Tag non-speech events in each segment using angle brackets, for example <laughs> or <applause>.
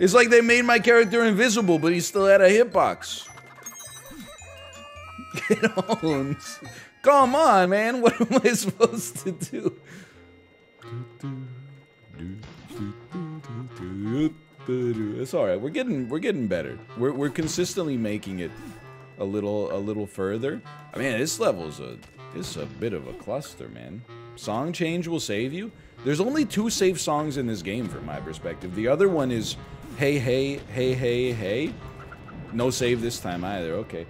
It's like they made my character invisible, but he still had a hitbox. <laughs> Get on. Come on, man. What am I supposed to do? It's all right. We're getting we're getting better. We're we're consistently making it a little a little further. I mean, this level's a is a bit of a cluster, man. Song change will save you. There's only two safe songs in this game from my perspective. The other one is Hey Hey Hey Hey Hey. No save this time either. Okay.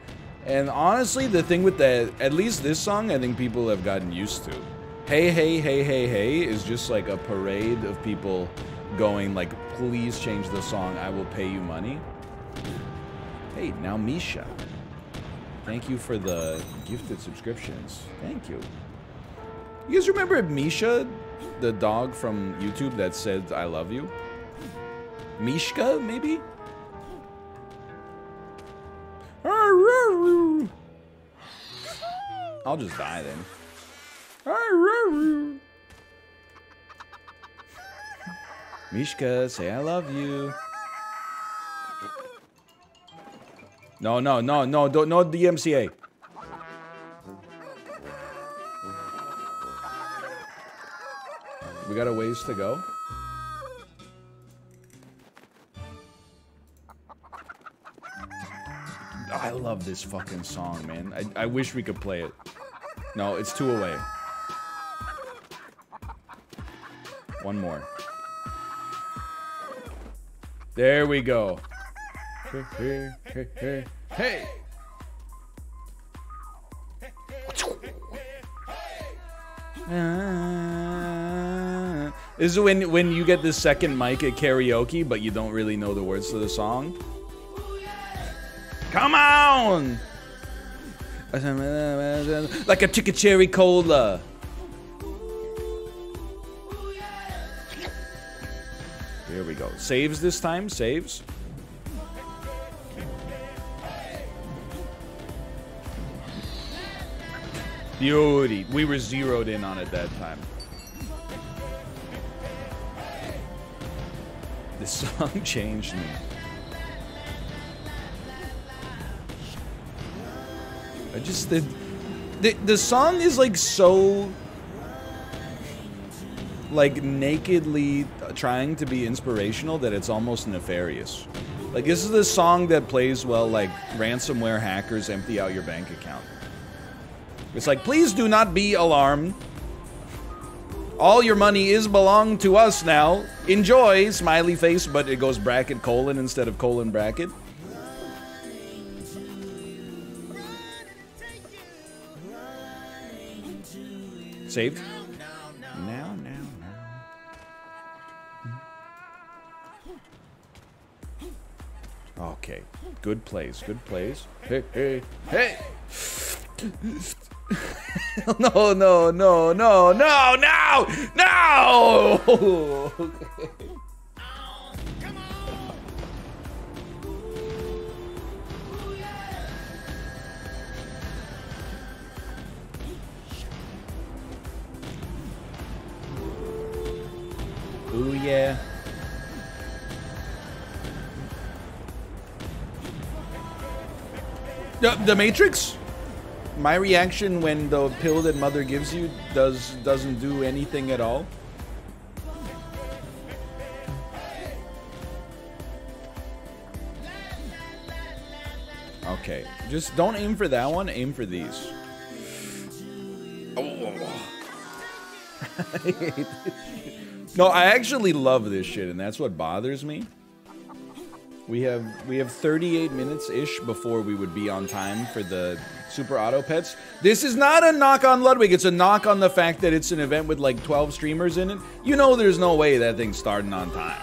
And honestly, the thing with that, at least this song, I think people have gotten used to. Hey Hey Hey Hey Hey is just like a parade of people going like, please change the song. I will pay you money. Hey, now Misha. Thank you for the gifted subscriptions. Thank you. You guys remember Misha, the dog from YouTube that said I love you? Mishka, maybe? I'll just die then. Mishka, say I love you. No, no, no, no, don't, no DMCA. We got a ways to go. I love this fucking song, man. I, I wish we could play it. No, it's two away. One more. There we go. Hey, hey, hey, hey, Is when when you get the second mic at karaoke, but you don't really know the words to the song. Come on! Like a chicken cherry cola. Here we go. Saves this time. Saves. Beauty. We were zeroed in on it that time. Song <laughs> changed me. I just the, the the song is like so like nakedly trying to be inspirational that it's almost nefarious. Like this is the song that plays well like ransomware hackers empty out your bank account. It's like please do not be alarmed. All your money is belong to us now. Enjoy, smiley face, but it goes bracket colon instead of colon bracket. Saved? Now, now, now. Okay. Good plays. Good plays. Hey, hey, hey! No, no, no, no, no, no! No! okay. Ooh, yeah. The, the Matrix? My reaction when the pill that mother gives you does doesn't do anything at all. Okay, just don't aim for that one, aim for these. Oh. <laughs> <laughs> no, I actually love this shit, and that's what bothers me. We have we have 38 minutes ish before we would be on time for the Super Auto Pets. This is not a knock on Ludwig. It's a knock on the fact that it's an event with like 12 streamers in it. You know, there's no way that thing's starting on time.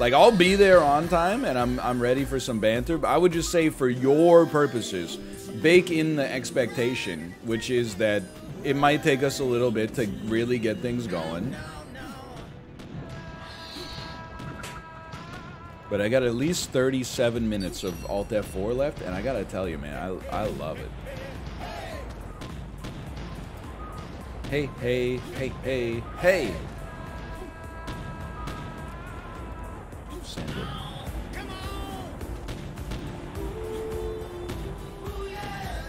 Like I'll be there on time and I'm I'm ready for some banter. But I would just say for your purposes, bake in the expectation, which is that it might take us a little bit to really get things going. But I got at least 37 minutes of Alt F4 left, and I gotta tell you, man, I, I love it. Hey, hey, hey, hey, hey! send it.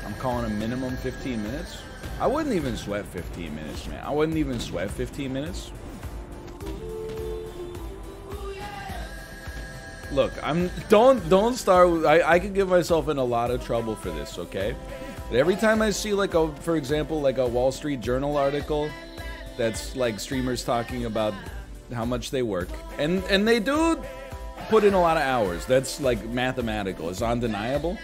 I'm calling a minimum 15 minutes. I wouldn't even sweat 15 minutes, man. I wouldn't even sweat 15 minutes. Look, I'm don't don't start. I I could give myself in a lot of trouble for this. Okay, but every time I see like a, for example, like a Wall Street Journal article, that's like streamers talking about how much they work, and and they do put in a lot of hours. That's like mathematical. It's undeniable.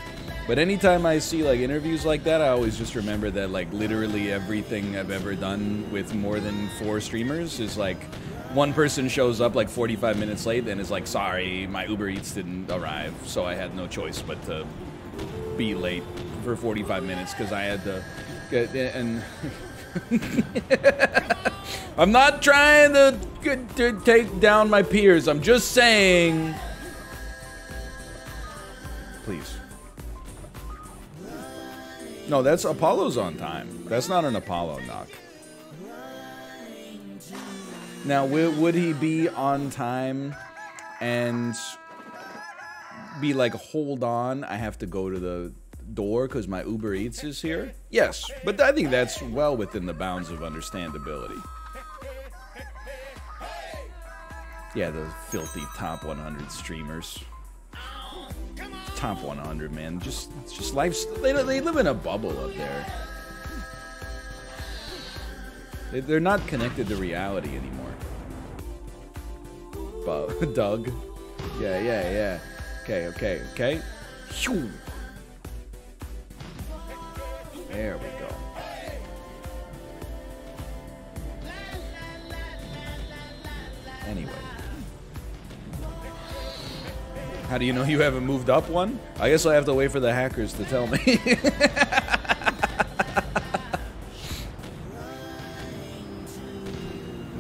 But anytime I see like interviews like that, I always just remember that like literally everything I've ever done with more than four streamers is like one person shows up like 45 minutes late and is like, sorry, my Uber Eats didn't arrive, so I had no choice but to be late for 45 minutes because I had to get and. <laughs> I'm not trying to, to take down my peers. I'm just saying. Please. No, that's Apollo's on time. That's not an Apollo knock. Now, would he be on time and be like, hold on, I have to go to the door because my Uber Eats is here? Yes, but I think that's well within the bounds of understandability. Yeah, those filthy top 100 streamers. Top 100, man. Just, it's just life. They, they live in a bubble up there. They're not connected to reality anymore. <laughs> Doug. Yeah, yeah, yeah. Okay, okay, okay. There we go. Anyway. How do you know you haven't moved up one? I guess I have to wait for the hackers to tell me. <laughs>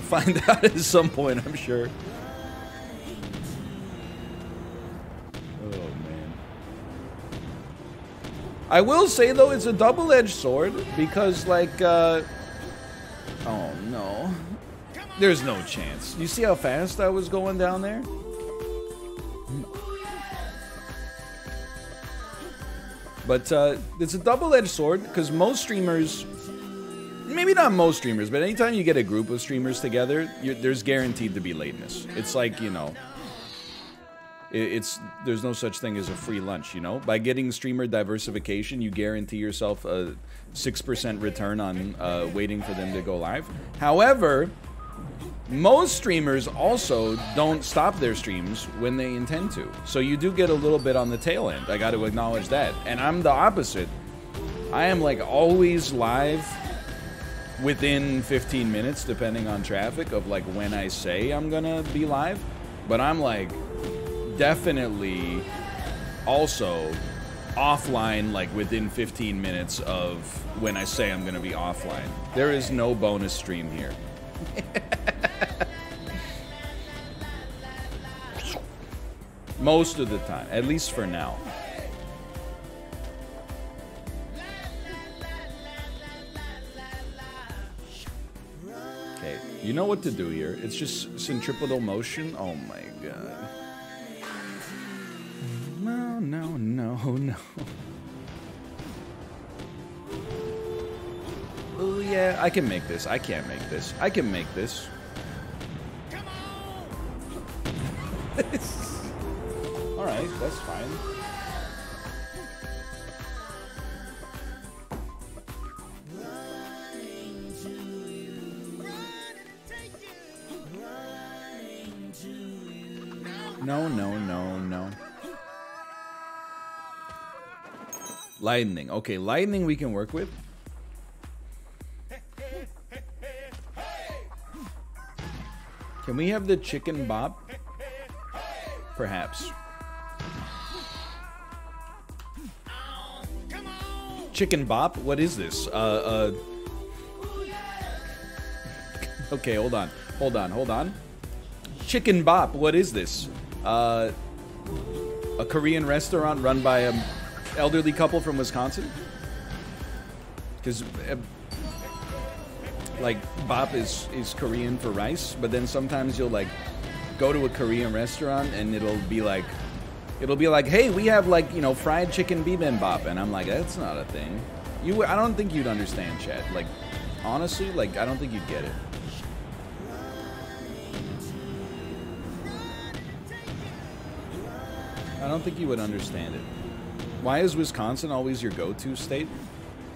Find out at some point, I'm sure. I will say, though, it's a double-edged sword because, like, uh... Oh, no. There's no chance. You see how fast I was going down there? But uh, it's a double-edged sword because most streamers, maybe not most streamers, but anytime you get a group of streamers together, there's guaranteed to be lateness. It's like you know, it's there's no such thing as a free lunch. You know, by getting streamer diversification, you guarantee yourself a six percent return on uh, waiting for them to go live. However, most streamers also don't stop their streams when they intend to. So you do get a little bit on the tail end. I got to acknowledge that. And I'm the opposite. I am like always live within 15 minutes, depending on traffic, of like when I say I'm gonna be live. But I'm like definitely also offline like within 15 minutes of when I say I'm gonna be offline. There is no bonus stream here. <laughs> Most of the time, at least for now. Okay, you know what to do here. It's just centripetal motion. Oh my god. No, no, no, <laughs> no. Oh yeah, I can make this. I can't make this. I can make this. <laughs> Alright, that's fine. Lightning. Okay, lightning we can work with. Can we have the chicken bop? Perhaps. Chicken bop? What is this? Uh, uh... Okay, hold on. Hold on, hold on. Chicken bop, what is this? Uh... A Korean restaurant run by an elderly couple from Wisconsin? Because... Uh, like bop is is Korean for rice, but then sometimes you'll like go to a Korean restaurant and it'll be like, it'll be like, hey, we have like you know fried chicken bibimbap, and I'm like, that's not a thing. You, I don't think you'd understand, Chad. Like, honestly, like I don't think you'd get it. I don't think you would understand it. Why is Wisconsin always your go-to state?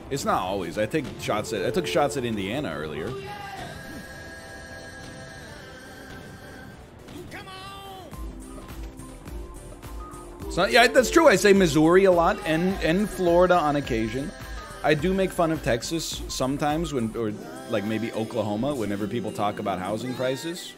It's not always. I take shots at I took shots at Indiana earlier. So yeah, that's true. I say Missouri a lot and and Florida on occasion. I do make fun of Texas sometimes when or like maybe Oklahoma whenever people talk about housing prices.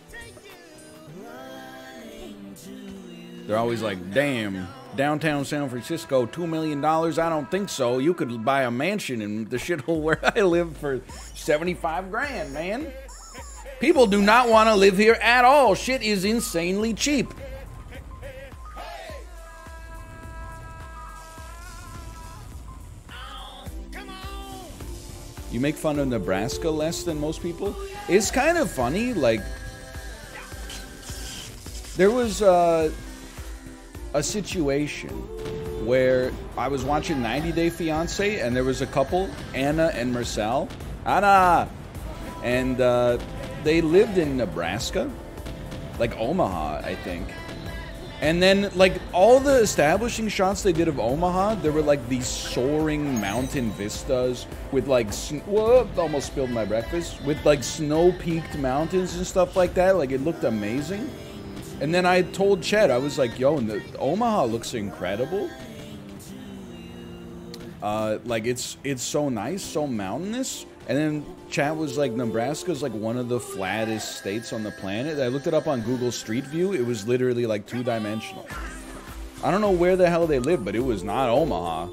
They're always like, "Damn, downtown San Francisco, $2 million? I don't think so. You could buy a mansion in the shithole <laughs> where I live for 75 grand, man. People do not want to live here at all. Shit is insanely cheap. You make fun of Nebraska less than most people? It's kind of funny, like... There was, uh a situation where I was watching 90 Day Fiance and there was a couple, Anna and Marcel. Anna! And uh, they lived in Nebraska, like Omaha, I think. And then, like, all the establishing shots they did of Omaha, there were like these soaring mountain vistas with like, whoop, almost spilled my breakfast, with like snow peaked mountains and stuff like that. Like, it looked amazing. And then I told Chad, I was like, yo, and the, Omaha looks incredible. Uh, like it's it's so nice, so mountainous. And then Chad was like, Nebraska's like one of the flattest states on the planet. I looked it up on Google Street View. It was literally like two dimensional. I don't know where the hell they live, but it was not Omaha.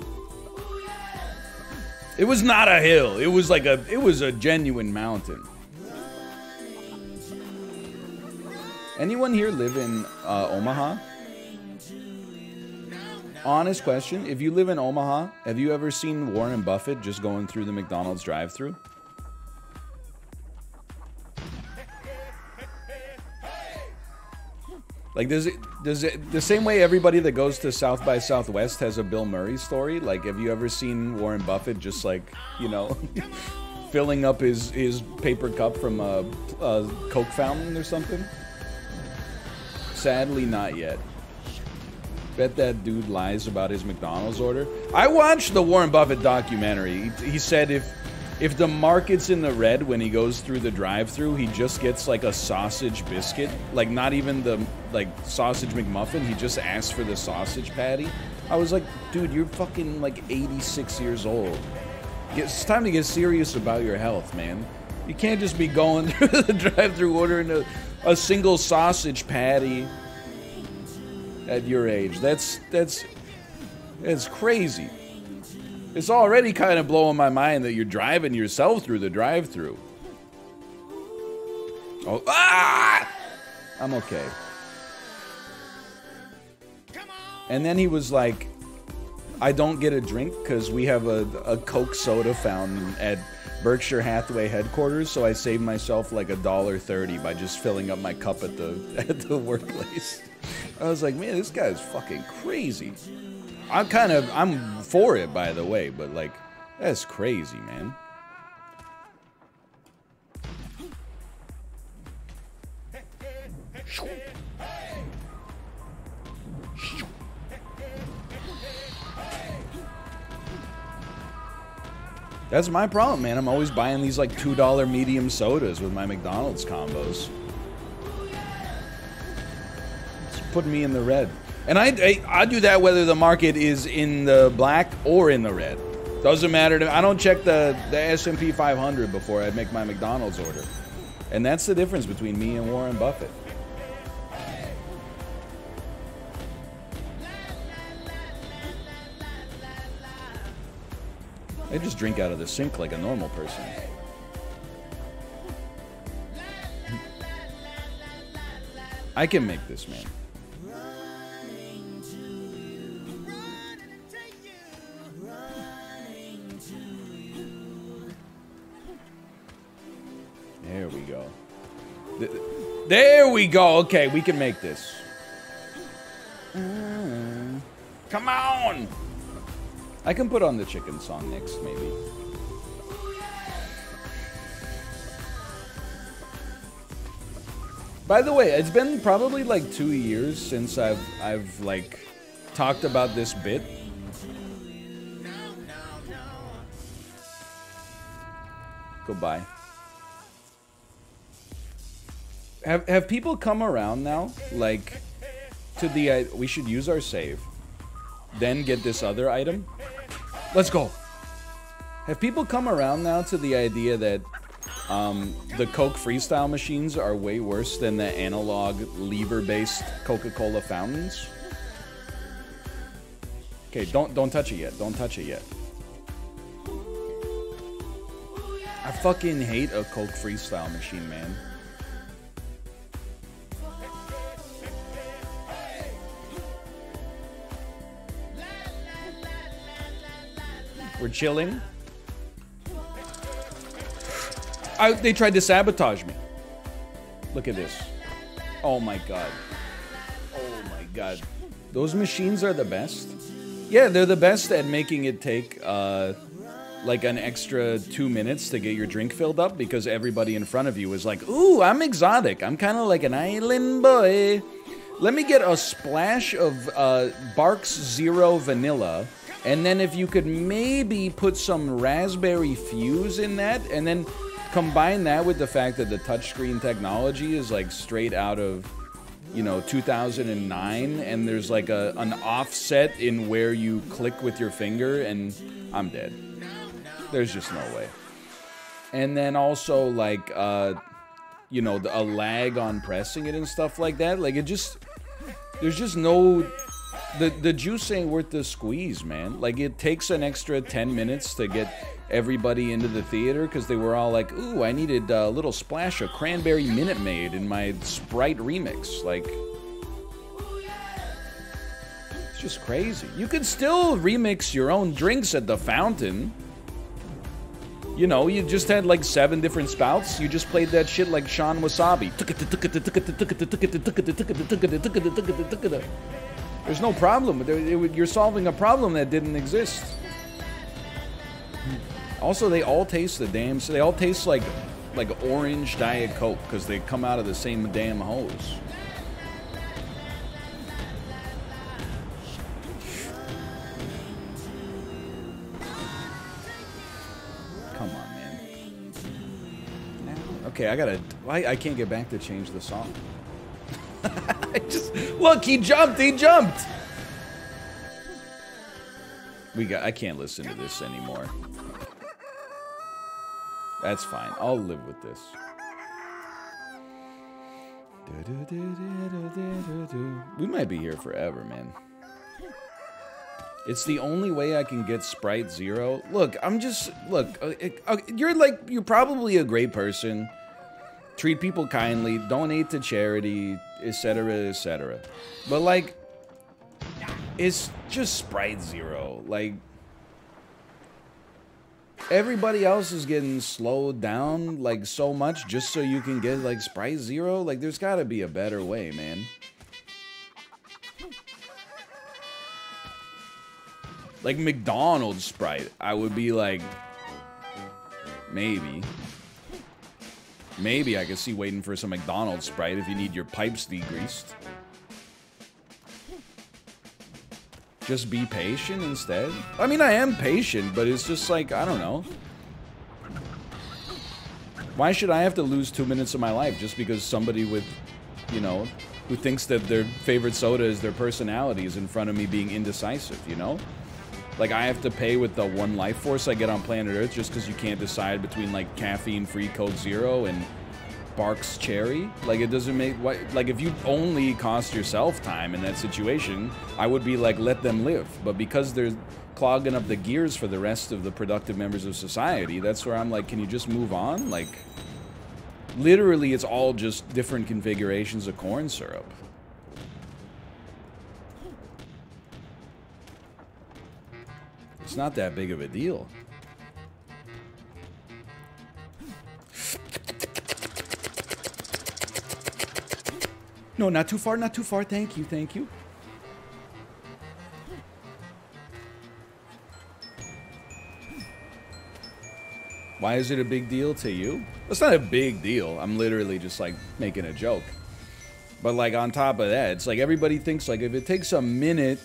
It was not a hill. It was like a it was a genuine mountain. Anyone here live in uh, Omaha? Honest question. If you live in Omaha, have you ever seen Warren Buffett just going through the McDonald's drive through? Like, does it, does it, the same way everybody that goes to South by Southwest has a Bill Murray story? Like, have you ever seen Warren Buffett just like, you know, <laughs> filling up his, his paper cup from a, a Coke fountain or something? Sadly, not yet. Bet that dude lies about his McDonald's order. I watched the Warren Buffett documentary. He, said if if the market's in the red when he goes through the drive-through, he just gets like a sausage biscuit, like not even the like sausage McMuffin. He just asks for the sausage patty. I was like, dude, you're fucking like 86 years old. It's time to get serious about your health, man. You can't just be going <laughs> through the drive-through ordering a a single sausage patty at your age. That's that's that's crazy. It's already kind of blowing my mind that you're driving yourself through the drive-through. Oh, ah! I'm okay. And then he was like, I don't get a drink because we have a, a Coke soda fountain at Berkshire Hathaway headquarters, so I saved myself like a dollar thirty by just filling up my cup at the <laughs> at the workplace. I was like, man, this guy's fucking crazy. I'm kind of I'm for it, by the way, but like, that's crazy, man. That's my problem, man. I'm always buying these like $2 medium sodas with my McDonald's combos. It's putting me in the red. And I, I, I, do that whether the market is in the black or in the red. Doesn't matter to. I don't check the, the S&P 500 before I make my McDonald's order. And that's the difference between me and Warren Buffett. I just drink out of the sink like a normal person. I can make this, man. There we go. There we go. Okay, we can make this. Mm. Come on! I can put on the chicken song next, maybe. By the way, it's been probably like two years since I've I've like talked about this bit. Goodbye. Have have people come around now, like, to the uh, we should use our save, then get this other item. Let's go. Have people come around now to the idea that um, the Coke Freestyle machines are way worse than the analog lever-based Coca-Cola fountains? Okay, don't don't touch it yet. Don't touch it yet. I fucking hate a Coke Freestyle machine, man. We're chilling. I, they tried to sabotage me. Look at this. Oh my god. Oh my god. Those machines are the best. Yeah, they're the best at making it take uh, like an extra two minutes to get your drink filled up because everybody in front of you is like, ooh, I'm exotic. I'm kind of like an island boy. Let me get a splash of uh, Barq's Zero Vanilla and then if you could maybe put some raspberry Fuze in that, and then combine that with the fact that the touchscreen technology is like straight out of, you know, 2009, and there's like a an offset in where you click with your finger, and I'm dead. There's just no way. And then also like, uh, you know, a lag on pressing it and stuff like that. Like it just, there's just no the the juice ain't worth the squeeze, man. Like it takes an extra 10 minutes to get everybody into the theater because they were all like, "Ooh, I needed a little splash of cranberry Minute Maid in my Sprite remix." Like it's just crazy. You could still remix your own drinks at the fountain. You know, you just had like seven different spouts. You just played that shit like Shawn Wasabi. There's no problem. You're solving a problem that didn't exist. Also, they all taste the damn. So they all taste like like orange diet coke because they come out of the same damn hose. Come on, man. Okay, I gotta. I, I can't get back to change the song. I <laughs> just look. He jumped. He jumped. We got. I can't listen to this anymore. That's fine. I'll live with this. We might be here forever, man. It's the only way I can get Sprite Zero. Look, I'm just look. Uh, uh, you're like you're probably a great person treat people kindly, donate to charity, etc., etc. But like, it's just Sprite Zero. Like, everybody else is getting slowed down like so much just so you can get like Sprite Zero. Like, there's got to be a better way, man. Like McDonald's Sprite, I would be like, maybe. Maybe I could see waiting for some McDonald's Sprite if you need your pipes degreased. Just be patient instead? I mean, I am patient, but it's just like, I don't know. Why should I have to lose two minutes of my life just because somebody with, you know, who thinks that their favorite soda is their personality is in front of me being indecisive, you know? Like, I have to pay with the one life force I get on planet Earth just because you can't decide between, like, caffeine-free Coke Zero and Barq's Cherry. Like, it doesn't make... Like, if you only cost yourself time in that situation, I would be like, let them live. But because they're clogging up the gears for the rest of the productive members of society, that's where I'm like, can you just move on? Like, literally, it's all just different configurations of corn syrup. It's not that big of a deal. No, not too far, not too far. Thank you, thank you. Why is it a big deal to you? It's not a big deal. I'm literally just like making a joke. But like on top of that, it's like everybody thinks like if it takes a minute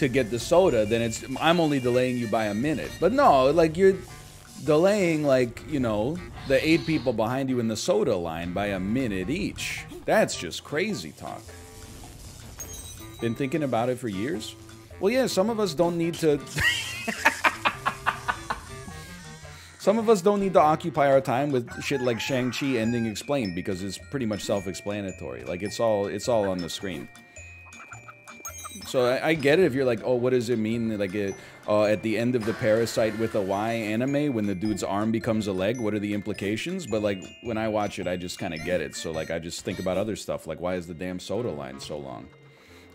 to get the soda, then it's I'm only delaying you by a minute. But no, like you're delaying like, you know, the eight people behind you in the soda line by a minute each. That's just crazy talk. Been thinking about it for years? Well, yeah, some of us don't need to <laughs> Some of us don't need to occupy our time with shit like Shang-Chi ending explained because it's pretty much self-explanatory. Like it's all it's all on the screen. So I, I, get it if you're like, oh, what does it mean? Like it, uh, at the end of the Parasite with a Y anime, when the dude's arm becomes a leg, what are the implications? But like when I watch it, I just kind of get it. So like I just think about other stuff, like why is the damn soda line so long?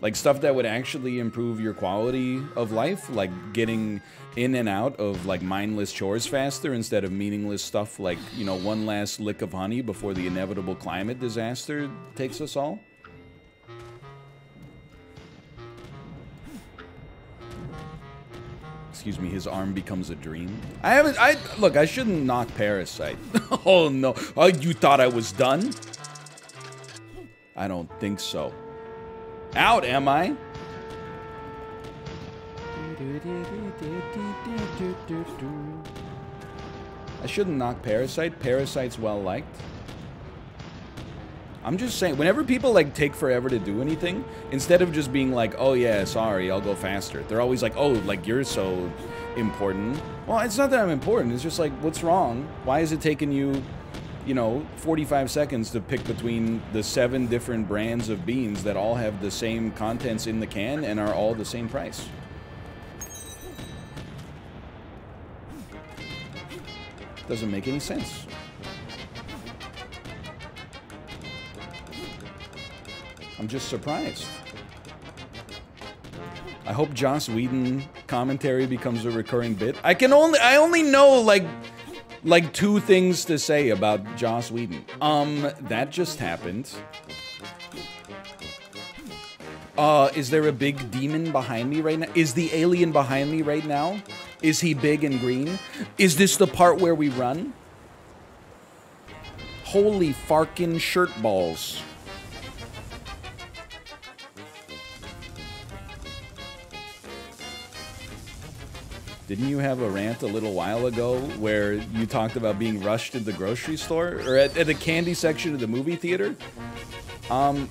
Like stuff that would actually improve your quality of life, like getting in and out of like mindless chores faster instead of meaningless stuff like, you know, one last lick of honey before the inevitable climate disaster takes us all. Excuse me, his arm becomes a dream. I haven't, I, look, I shouldn't knock Parasite. <laughs> oh no, oh, you thought I was done? I don't think so. Out, am I? I shouldn't knock Parasite. Parasite's well liked. I'm just saying, whenever people like take forever to do anything, instead of just being like, oh yeah, sorry, I'll go faster, they're always like, oh, like you're so important. Well, it's not that I'm important, it's just like, what's wrong? Why is it taking you, you know, 45 seconds to pick between the seven different brands of beans that all have the same contents in the can and are all the same price? Doesn't make any sense. I'm just surprised. I hope Joss Whedon commentary becomes a recurring bit. I can only I only know like like two things to say about Joss Whedon. Um, that just happened. Uh, is there a big demon behind me right now? Is the alien behind me right now? Is he big and green? Is this the part where we run? Holy farkin' shirt balls. Didn't you have a rant a little while ago where you talked about being rushed at the grocery store or at, at the candy section of the movie theater? Um,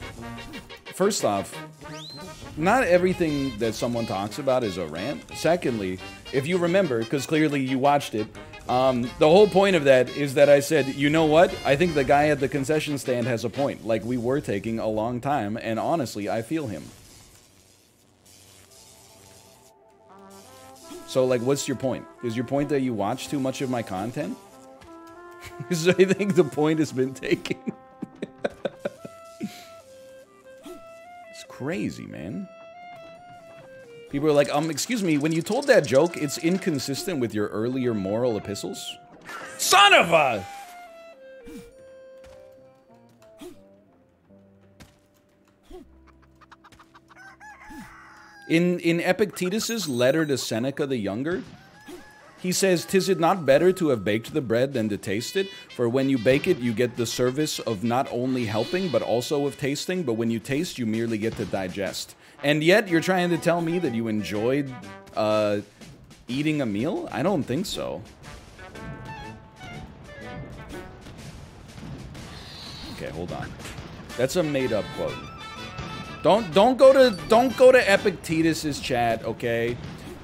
first off, not everything that someone talks about is a rant. Secondly, if you remember, because clearly you watched it, um, the whole point of that is that I said, you know what? I think the guy at the concession stand has a point. Like, we were taking a long time, and honestly, I feel him. So, like, what's your point? Is your point that you watch too much of my content? <laughs> Because I think the point has been taken. <laughs> It's crazy, man. People are like, um, excuse me, when you told that joke, it's inconsistent with your earlier moral epistles? Son of a... In, in Epictetus's letter to Seneca the Younger, he says, Tis it not better to have baked the bread than to taste it? For when you bake it, you get the service of not only helping, but also of tasting. But when you taste, you merely get to digest. And yet, you're trying to tell me that you enjoyed uh, eating a meal? I don't think so. Okay, hold on. That's a made-up quote. Don't don't go to don't go to Epictetus's chat, okay?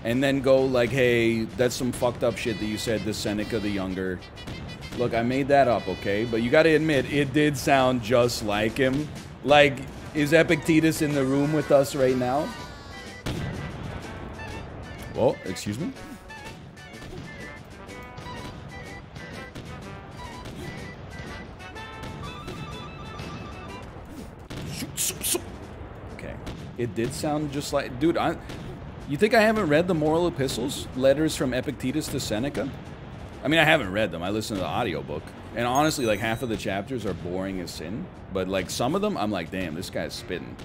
and then go like, hey, that's some fucked up shit that you said to Seneca the Younger. Look, I made that up, okay? But you gotta admit, it did sound just like him. Like, is Epictetus in the room with us right now? Well, excuse me? It did sound just like... Dude, I... You think I haven't read the moral epistles? Letters from Epictetus to Seneca? I mean, I haven't read them. I listened to the audiobook. And honestly, like half of the chapters are boring as sin, but like some of them, I'm like, damn, this guy's spitting.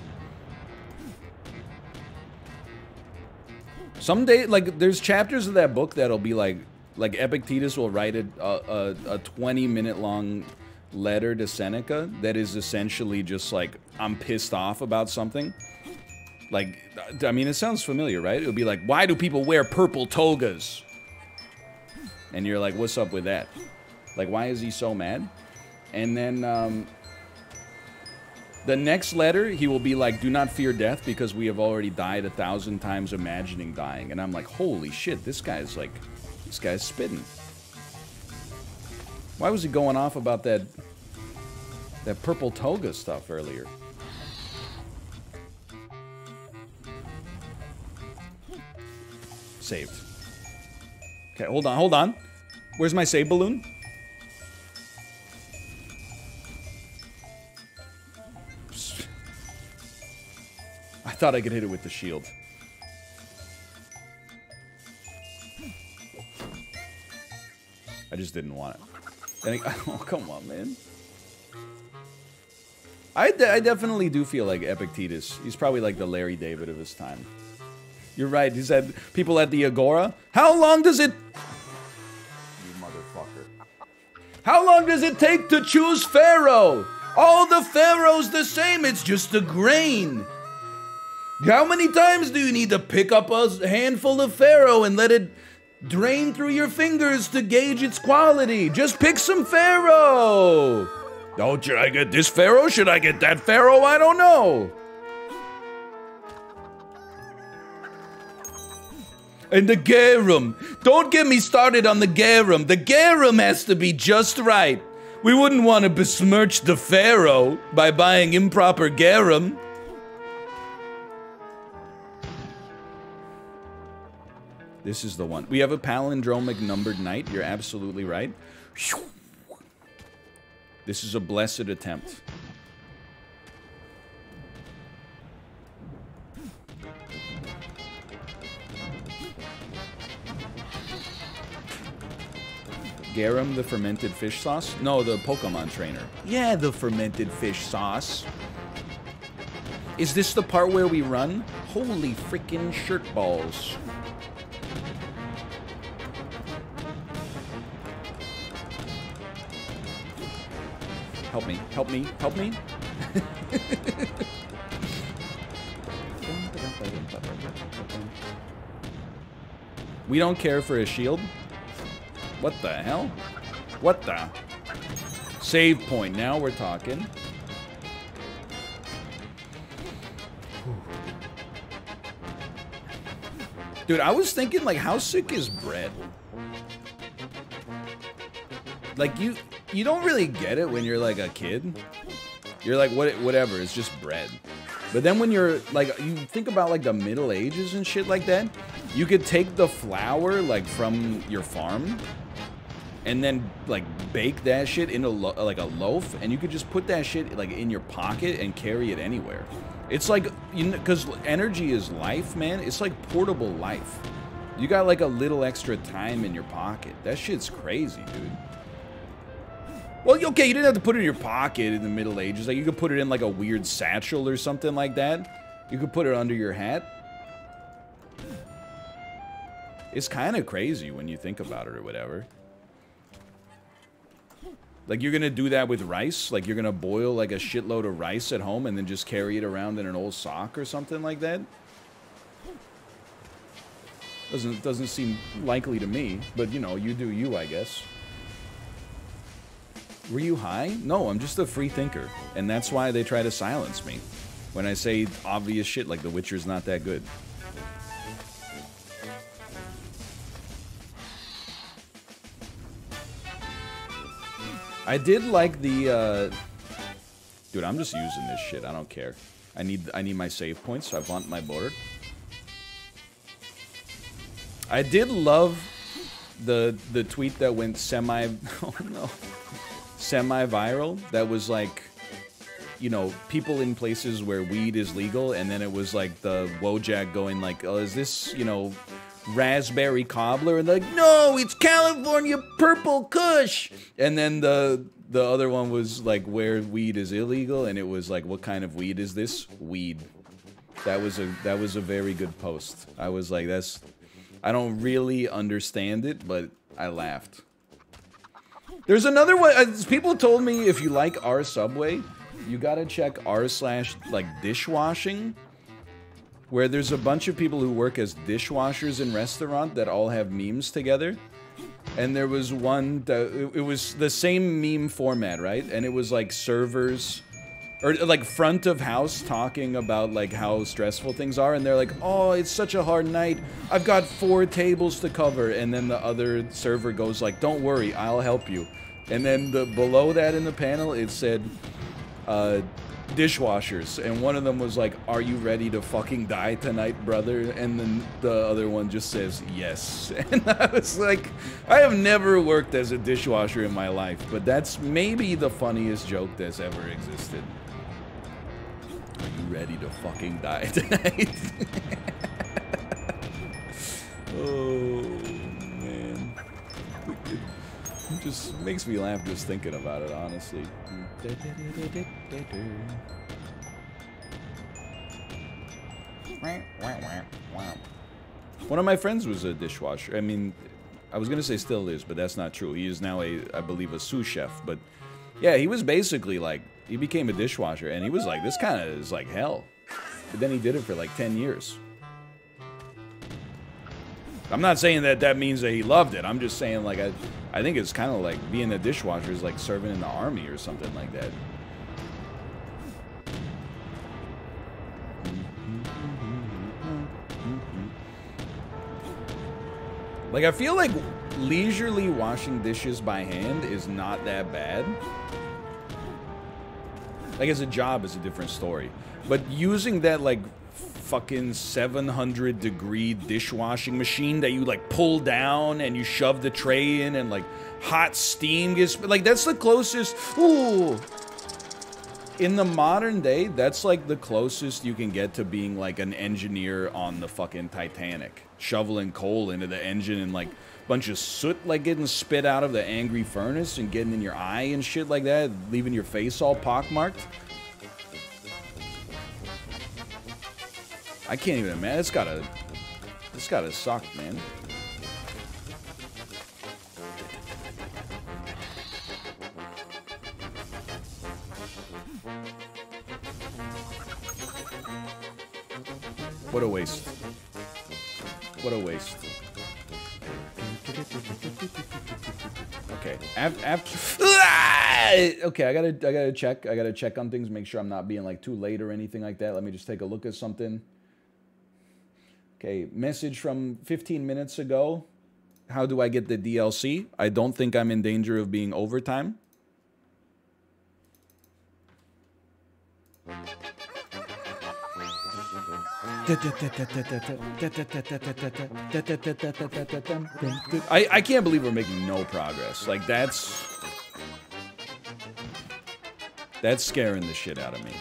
Someday, like, there's chapters of that book that'll be like, like Epictetus will write a, a, a 20 minute long letter to Seneca that is essentially just like, I'm pissed off about something. Like, I mean, it sounds familiar, right? It would be like, why do people wear purple togas? And you're like, what's up with that? Like, why is he so mad? And then um, the next letter, he will be like, do not fear death because we have already died a thousand times imagining dying. And I'm like, holy shit, this guy's like, this guy's spitting. Why was he going off about that, that purple toga stuff earlier? Saved. Okay, hold on, hold on. Where's my save balloon? I thought I could hit it with the shield. I just didn't want it. <laughs> oh, come on, man. I, de I definitely do feel like Epictetus. He's probably like the Larry David of his time. You're right. He said people at the Agora. How long does it... You motherfucker. How long does it take to choose farro? All the farro's the same. It's just a grain. How many times do you need to pick up a handful of farro and let it drain through your fingers to gauge its quality? Just pick some farro. Oh, should I get this farro? Should I get that farro? I don't know. And the garum. Don't get me started on the garum. The garum has to be just right. We wouldn't want to besmirch the farro by buying improper garum. This is the one. We have a palindromic numbered knight. You're absolutely right. This is a blessed attempt. Garum, the fermented fish sauce? No, the Pokemon trainer. Yeah, the fermented fish sauce. Is this the part where we run? Holy freaking shirt balls. Help me, help me, help me. <laughs> we don't care for a shield. What the hell? What the? Save point. Now we're talking. Dude, I was thinking, like, how sick is bread? Like, you you don't really get it when you're, like, a kid. You're like, what, whatever, it's just bread. But then when you're, like, you think about, like, the Middle Ages and shit like that, you could take the flour, like, from your farm, and then like bake that shit into like a loaf and you could just put that shit like in your pocket and carry it anywhere. It's like you know because energy is life man. It's like portable life. You got like a little extra time in your pocket. That shit's crazy dude. Well okay you didn't have to put it in your pocket in the middle ages. Like you could put it in like a weird satchel or something like that. You could put it under your hat. It's kind of crazy when you think about it or whatever like you're gonna do that with rice? Like you're gonna boil like a shitload of rice at home and then just carry it around in an old sock or something like that? Doesn't doesn't seem likely to me, but you know, you do you, I guess. Were you high? No, I'm just a free thinker, and that's why they try to silence me when I say obvious shit like The Witcher's not that good. I did like the, uh... Dude, I'm just using this shit. I don't care. I need I need my save points, so I want my board. I did love the the tweet that went semi <laughs> oh no semi viral that was like you know people in places where weed is legal and then it was like the Wojak going like oh is this you know raspberry cobbler and they're like, no, it's California purple kush. And then the the other one was like where weed is illegal and it was like what kind of weed is this? Weed. That was a that was a very good post. I was like that's I don't really understand it, but I laughed. There's another one. Uh, people told me if you like our Subway, you gotta check r slash like dishwashing where there's a bunch of people who work as dishwashers in restaurant that all have memes together. And there was one that it was the same meme format, right? And it was like servers or like front of house talking about like how stressful things are and they're like, "Oh, it's such a hard night. I've got four tables to cover." And then the other server goes like, "Don't worry, I'll help you." And then the below that in the panel it said uh dishwashers, and one of them was like, "Are you ready to fucking die tonight, brother?" And then the other one just says, "Yes." <laughs> And I was like, I have never worked as a dishwasher in my life, but that's maybe the funniest joke that's ever existed. Are you ready to fucking die <laughs> tonight? <laughs> oh. It just makes me laugh just thinking about it, honestly. One of my friends was a dishwasher. I mean, I was gonna say still is, but that's not true. He is now a, I believe, a sous chef. But yeah, he was basically like, he became a dishwasher, and he was like, this kind of is like hell. But then he did it for like 10 years. I'm not saying that that means that he loved it. I'm just saying like I, I think it's kind of like being a dishwasher is like serving in the army or something like that. Like I feel like leisurely washing dishes by hand is not that bad. Like as a job is a different story. But using that like fucking 700 degree dishwashing machine that you like pull down and you shove the tray in and like hot steam gets like that's the closest ooh. In the modern day that's like the closest you can get to being like an engineer on the fucking Titanic. Shoveling coal into the engine and like bunch of soot like getting spit out of the angry furnace and getting in your eye and shit like that leaving your face all pockmarked I can't even imagine. It's gotta, it's gotta suck, man. What a waste. What a waste. Okay. After, <laughs> okay, I gotta, I gotta check. I gotta check on things, make sure I'm not being like too late or anything like that. Let me just take a look at something. Okay, message from 15 minutes ago. How do I get the DLC? I don't think I'm in danger of being overtime. I, I can't believe we're making no progress. Like, that's... That's scaring the shit out of me.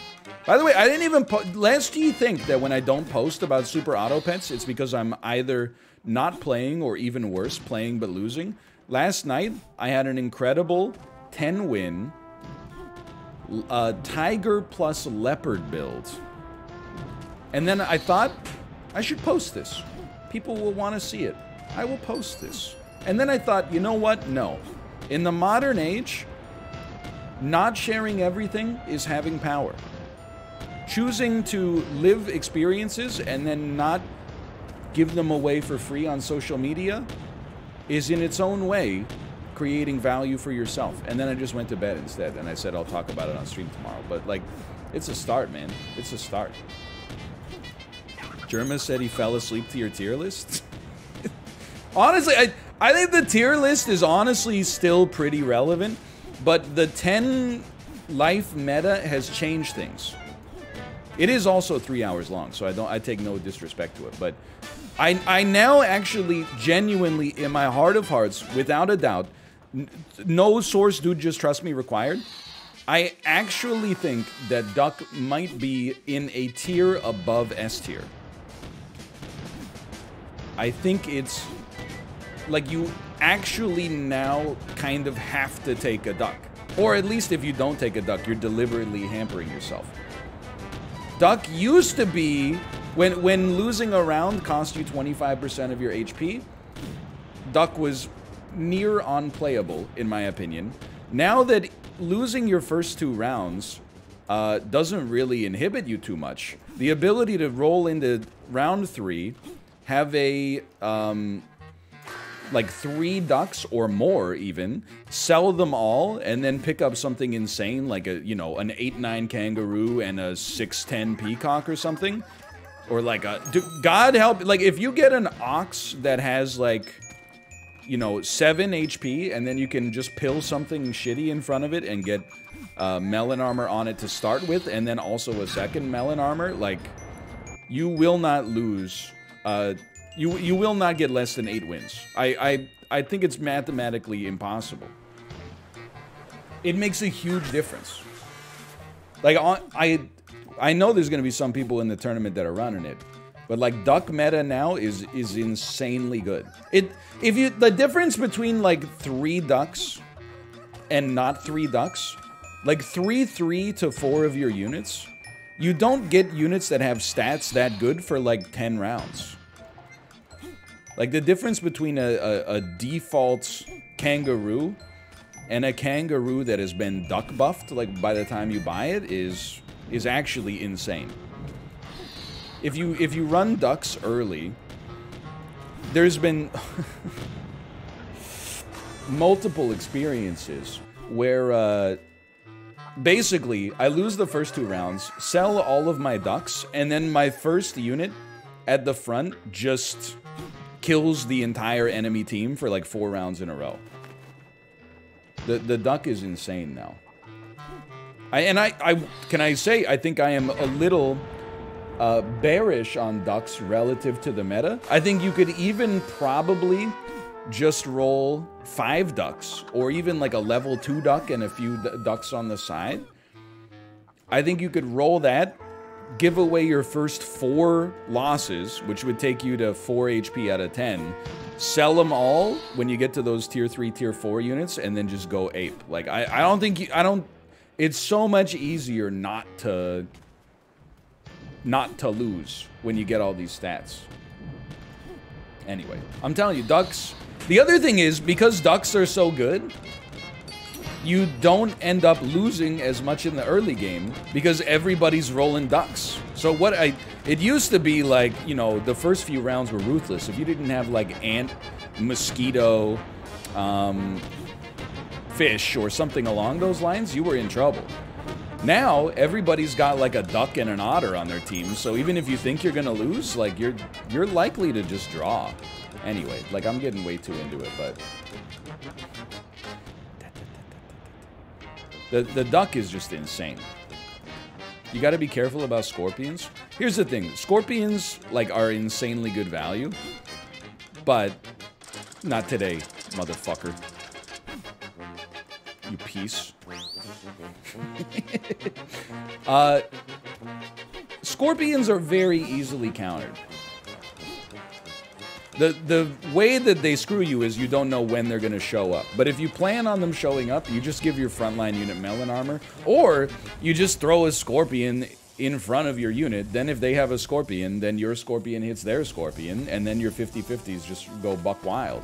By the way, I didn't even post. Lance, do you think that when I don't post about Super Auto Pets, it's because I'm either not playing or even worse, playing but losing? Last night, I had an incredible 10 win uh, Tiger plus Leopard build. And then I thought, I should post this. People will want to see it. I will post this. And then I thought, you know what? No. In the modern age, not sharing everything is having power choosing to live experiences and then not give them away for free on social media is in its own way creating value for yourself. And then I just went to bed instead and I said I'll talk about it on stream tomorrow. But like it's a start, man. It's a start. Jerma said he fell asleep to your tier list. <laughs> honestly, I I think the tier list is honestly still pretty relevant, but the 10 life meta has changed things. It is also three hours long, so I don't. I take no disrespect to it, but I I now actually genuinely, in my heart of hearts, without a doubt, no source dude just trust me required. I actually think that Duck might be in a tier above S tier. I think it's like you actually now kind of have to take a duck. Or at least if you don't take a duck, you're deliberately hampering yourself. Duck used to be when when losing a round cost you 25% of your HP. Duck was near unplayable in my opinion. Now that losing your first two rounds uh, doesn't really inhibit you too much, the ability to roll into round three, have a um, like three ducks or more even, sell them all, and then pick up something insane like a, you know, an 8-9 kangaroo and a 6-10 peacock or something. Or like a, God help, like if you get an ox that has like, you know, 7 HP and then you can just pill something shitty in front of it and get uh, melon armor on it to start with and then also a second melon armor, like, you will not lose uh, you you will not get less than eight wins. I I I think it's mathematically impossible. It makes a huge difference. Like on, I I know there's gonna be some people in the tournament that are running it, but like duck meta now is is insanely good. It if you the difference between like three ducks and not three ducks, like three three to four of your units, you don't get units that have stats that good for like ten rounds. Like the difference between a, a, a default kangaroo and a kangaroo that has been duck buffed, like by the time you buy it, is is actually insane. If you if you run ducks early, there's been <laughs> multiple experiences where uh, basically I lose the first two rounds, sell all of my ducks, and then my first unit at the front just kills the entire enemy team for like four rounds in a row. The the duck is insane now. I and I I can I say I think I am a little uh, bearish on ducks relative to the meta. I think you could even probably just roll five ducks or even like a level two duck and a few ducks on the side. I think you could roll that give away your first four losses, which would take you to 4 HP out of 10. Sell them all when you get to those tier 3, tier 4 units, and then just go ape. Like, I, I don't think you, I don't, it's so much easier not to, not to lose when you get all these stats. Anyway, I'm telling you, ducks, the other thing is, because ducks are so good, you don't end up losing as much in the early game because everybody's rolling ducks. So what I it used to be like, you know, the first few rounds were ruthless. If you didn't have like ant, mosquito, um, fish or something along those lines, you were in trouble. Now everybody's got like a duck and an otter on their team, so even if you think you're gonna lose, like you're you're likely to just draw. Anyway, like I'm getting way too into it, but The, the duck is just insane. You got to be careful about scorpions. Here's the thing. Scorpions, like, are insanely good value. But, not today, motherfucker. You piece. <laughs> uh, scorpions are very easily countered. The the way that they screw you is you don't know when they're going to show up. But if you plan on them showing up, you just give your frontline unit melon armor, or you just throw a scorpion in front of your unit. Then if they have a scorpion, then your scorpion hits their scorpion, and then your 50-50s just go buck wild.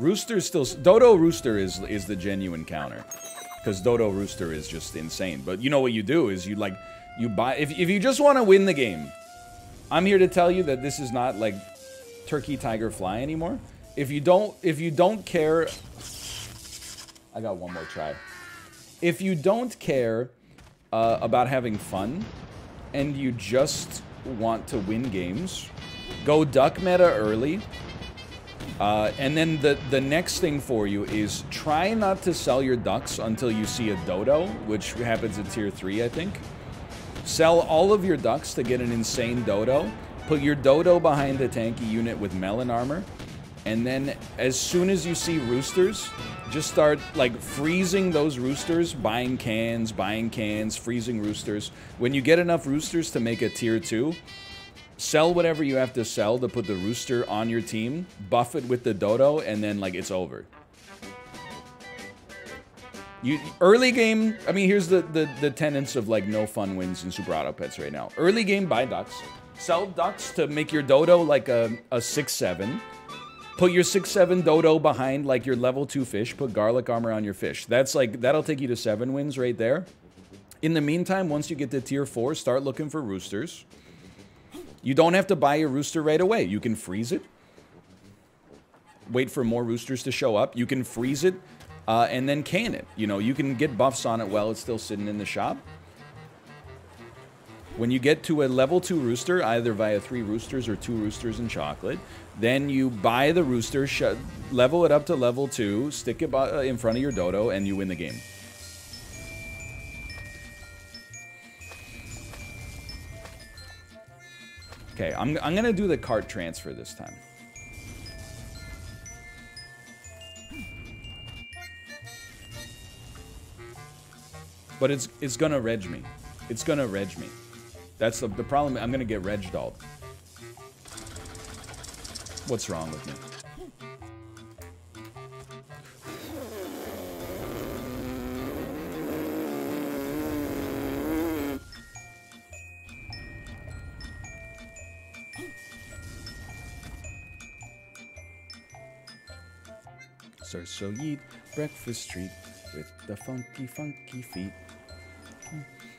Rooster still Dodo Rooster is is the genuine counter because Dodo Rooster is just insane. But you know what you do is you like you buy if if you just want to win the game. I'm here to tell you that this is not like Turkey Tiger Fly anymore. If you don't if you don't care I got one more try. If you don't care uh, about having fun and you just want to win games, go duck meta early uh, and then the, the next thing for you is try not to sell your ducks until you see a dodo, which happens in tier 3, I think. Sell all of your ducks to get an insane dodo. Put your dodo behind a tanky unit with melon armor. And then as soon as you see roosters, just start like freezing those roosters, buying cans, buying cans, freezing roosters. When you get enough roosters to make a tier 2, sell whatever you have to sell to put the rooster on your team, buff it with the dodo, and then like it's over. You early game. I mean, here's the the the tenets of like no fun wins in Super Auto Pets right now. Early game, buy ducks, sell ducks to make your dodo like a a six seven. Put your six seven dodo behind like your level two fish. Put garlic armor on your fish. That's like that'll take you to seven wins right there. In the meantime, once you get to tier four, start looking for roosters. You don't have to buy a rooster right away. You can freeze it. Wait for more roosters to show up. You can freeze it uh, and then can it. You know, you can get buffs on it while it's still sitting in the shop. When you get to a level 2 rooster, either via 3 roosters or 2 roosters and chocolate, then you buy the rooster, level it up to level 2, stick it in front of your dodo, and you win the game. Okay, I'm, I'm to do the cart transfer this time. But it's it's gonna reg me. It's gonna reg me. That's the, the problem. I'm gonna get regged all. What's wrong with me? Sir so yeet breakfast treat with the funky funky feet.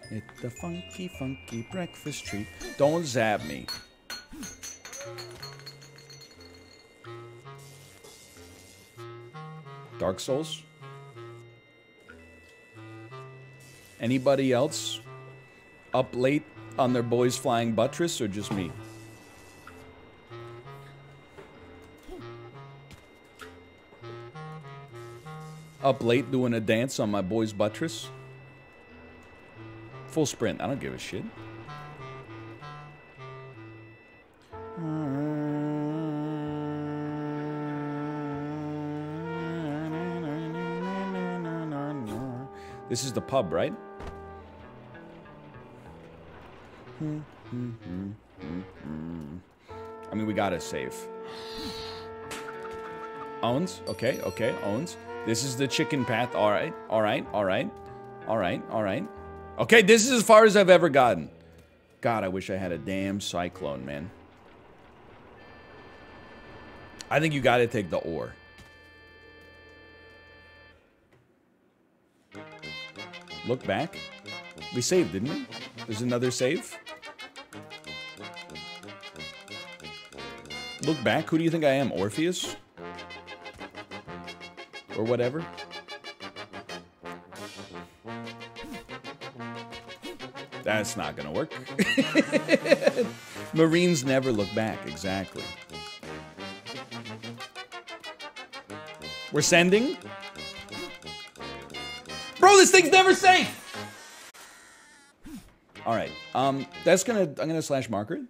It's the funky, funky breakfast treat. Don't zap me. Dark Souls? Anybody else up late on their boys flying buttress or just me? Up late doing a dance on my boy's buttress? Full sprint. I don't give a shit. This is the pub, right? I mean, we gotta save. Owns. Okay, okay, owns. This is the chicken path. All right, all right, all right, all right, all right. Okay, this is as far as I've ever gotten. God, I wish I had a damn cyclone, man. I think you gotta take the ore. Look back. We saved, didn't we? There's another save. Look back. Who do you think I am? Orpheus? Or whatever? That's not gonna work. <laughs> Marines never look back, exactly. We're sending? Bro, this thing's never safe! Alright, um, that's gonna, I'm gonna slash marker